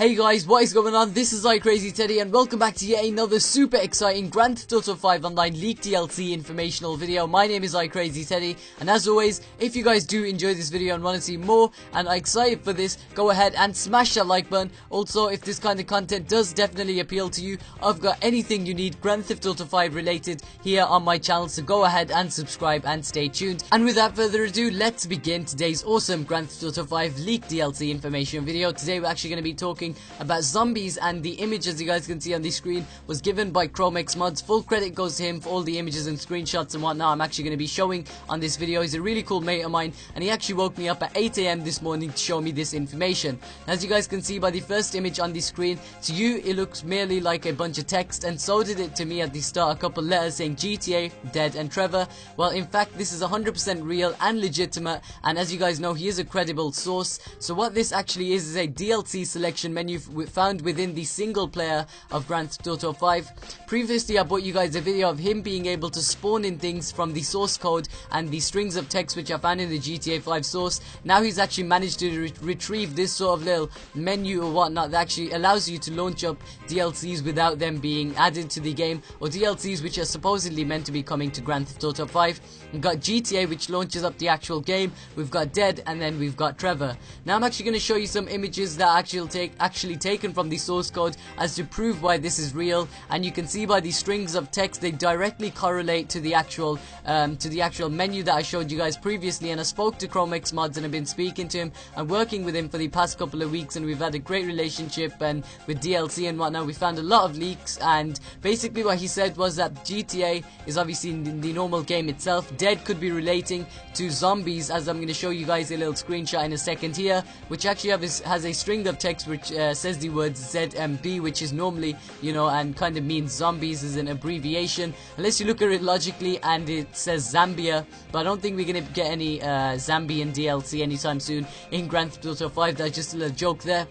Hey guys, what is going on? This is iCrazyTeddy and welcome back to yet another super exciting Grand Theft Auto 5 Online Leak DLC informational video. My name is iCrazyTeddy and as always, if you guys do enjoy this video and want to see more and are excited for this, go ahead and smash that like button. Also, if this kind of content does definitely appeal to you, I've got anything you need Grand Theft Auto 5 related here on my channel, so go ahead and subscribe and stay tuned. And without further ado, let's begin today's awesome Grand Theft Auto 5 Leak DLC information video. Today we're actually going to be talking talking about zombies and the image as you guys can see on the screen was given by Chromex Mods. Full credit goes to him for all the images and screenshots and whatnot I'm actually going to be showing on this video. He's a really cool mate of mine and he actually woke me up at 8am this morning to show me this information. As you guys can see by the first image on the screen, to you it looks merely like a bunch of text and so did it to me at the start a couple letters saying GTA, Dead and Trevor. Well in fact this is 100% real and legitimate and as you guys know he is a credible source. So what this actually is is a DLC selection menu found within the single player of Grand Theft Auto 5. Previously I brought you guys a video of him being able to spawn in things from the source code and the strings of text which I found in the GTA 5 source. Now he's actually managed to re retrieve this sort of little menu or whatnot that actually allows you to launch up DLCs without them being added to the game or DLCs which are supposedly meant to be coming to Grand Theft Auto 5. We've got GTA which launches up the actual game, we've got Dead and then we've got Trevor. Now I'm actually going to show you some images that actually take actually taken from the source code as to prove why this is real. And you can see by the strings of text they directly correlate to the actual um, to the actual menu that I showed you guys previously. And I spoke to Chromex Mods and I've been speaking to him and working with him for the past couple of weeks. And we've had a great relationship and with DLC and whatnot. We found a lot of leaks. And basically what he said was that GTA is obviously in the normal game itself. Dead could be relating to zombies as I'm going to show you guys a little screenshot in a second here which actually has a string of text which uh, says the word ZMB, which is normally, you know, and kind of means zombies as an abbreviation. Unless you look at it logically and it says Zambia, but I don't think we're going to get any uh, Zambian DLC anytime soon in Grand Theft Auto 5. That's just a little joke there.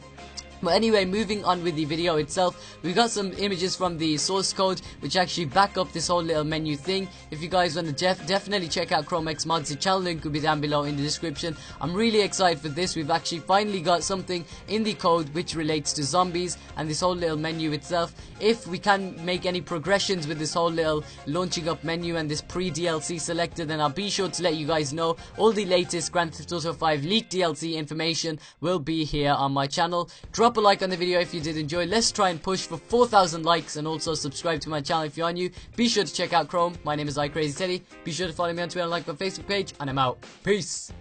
But anyway, moving on with the video itself, we got some images from the source code which actually back up this whole little menu thing. If you guys want to def definitely check out Chromex Mods, the channel link will be down below in the description. I'm really excited for this. We've actually finally got something in the code which relates to zombies and this whole little menu itself. If we can make any progressions with this whole little launching up menu and this pre-DLC selector, then I'll be sure to let you guys know. All the latest Grand Theft Auto 5 leaked DLC information will be here on my channel. Drop Drop a like on the video if you did enjoy. Let's try and push for 4,000 likes and also subscribe to my channel if you're new. Be sure to check out Chrome. My name is iCrazyTeddy. Be sure to follow me on Twitter and like my Facebook page. And I'm out. Peace.